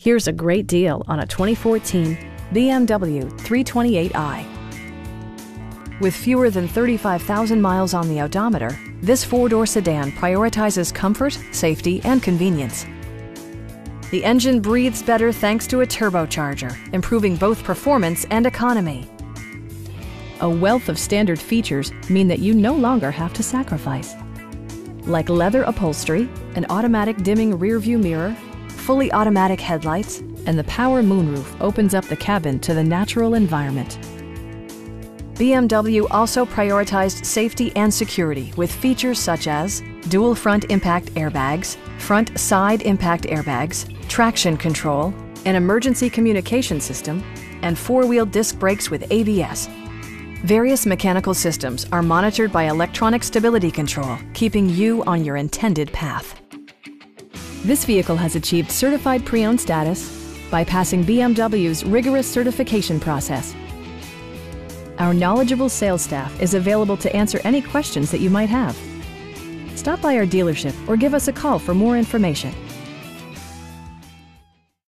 Here's a great deal on a 2014 BMW 328i. With fewer than 35,000 miles on the odometer, this four-door sedan prioritizes comfort, safety, and convenience. The engine breathes better thanks to a turbocharger, improving both performance and economy. A wealth of standard features mean that you no longer have to sacrifice. Like leather upholstery, an automatic dimming rearview mirror, fully automatic headlights, and the power moonroof opens up the cabin to the natural environment. BMW also prioritized safety and security with features such as dual front impact airbags, front side impact airbags, traction control, an emergency communication system, and four-wheel disc brakes with ABS. Various mechanical systems are monitored by electronic stability control, keeping you on your intended path. This vehicle has achieved certified pre-owned status by passing BMW's rigorous certification process. Our knowledgeable sales staff is available to answer any questions that you might have. Stop by our dealership or give us a call for more information.